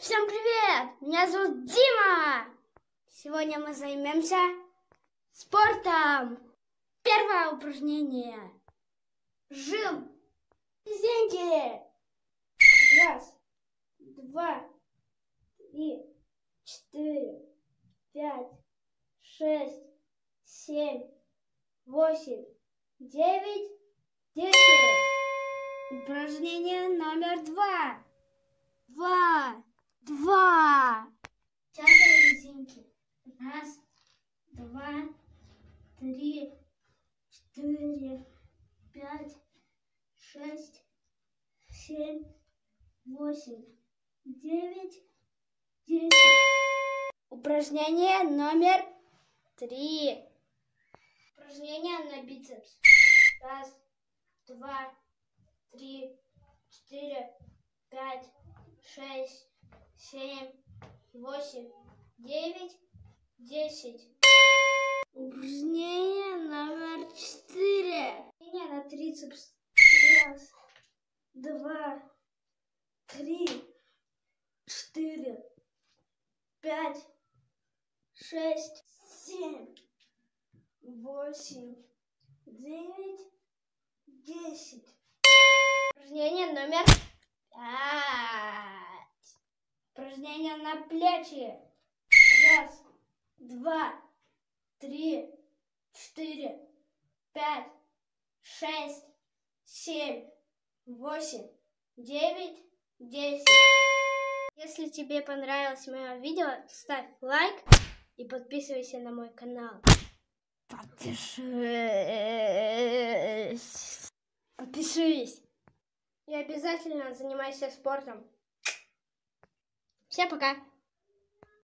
Всем привет! Меня зовут Дима! Сегодня мы займемся спортом. Первое упражнение. Жим. Деньги. Раз, два, три, четыре, пять, шесть, семь, восемь, девять, десять. Упражнение номер два. Два. Два. Тягивай резинки. Раз, два, три, четыре, пять, шесть, семь, восемь, девять, десять. Упражнение номер три. Упражнение на бицепс. Раз, два, три, четыре, пять, шесть, семь, восемь, девять, десять. Упражнение номер четыре. Упражнение на трицепс. Раз, два, три, четыре, пять, шесть, семь, восемь, девять, десять. Упражнение номер пять. Упражнение на плечи. Раз, два, три, четыре, пять, шесть, семь, восемь, девять, десять. Если тебе понравилось мое видео, ставь лайк и подписывайся на мой канал. Подпишись. Подпишись. И обязательно занимайся спортом. Всем пока.